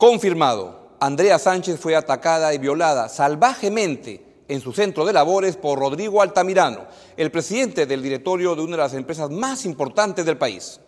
Confirmado, Andrea Sánchez fue atacada y violada salvajemente en su centro de labores por Rodrigo Altamirano, el presidente del directorio de una de las empresas más importantes del país.